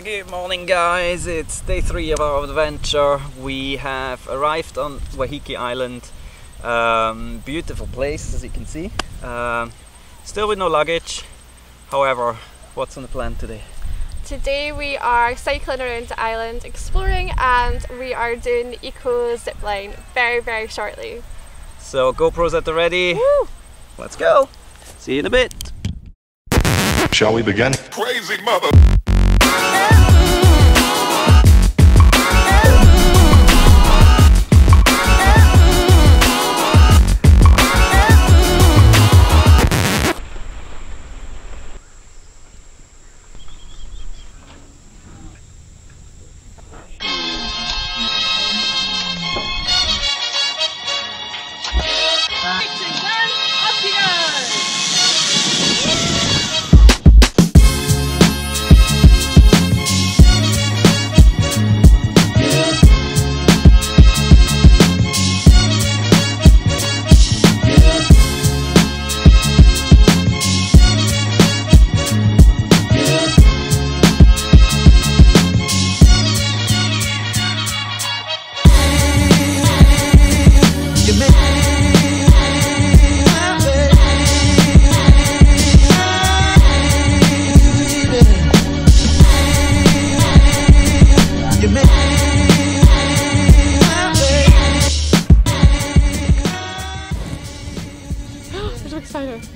good morning guys, it's day three of our adventure. We have arrived on Waiheke Island. Um, beautiful place as you can see. Um, still with no luggage. However, what's on the plan today? Today we are cycling around the island, exploring, and we are doing the eco zipline very, very shortly. So GoPros at the ready. Woo! Let's go. See you in a bit. Shall we begin? Crazy mother. Excited.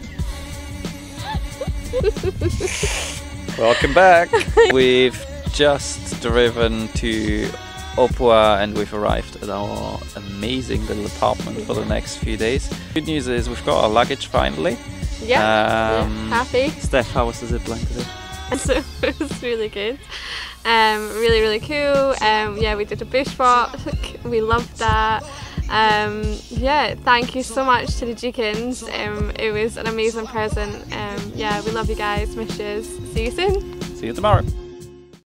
Welcome back. we've just driven to Opua and we've arrived at our amazing little apartment for the next few days. Good news is we've got our luggage finally. Yeah, Um, yeah, happy. Steph, how was the zip line today? So it was really good. Um, really, really cool. Um, yeah, we did a bushwalk. We loved that. Um, yeah, thank you so much to the Deacons. Um, it was an amazing present. Um, yeah, we love you guys. Yous. See you soon. See you tomorrow.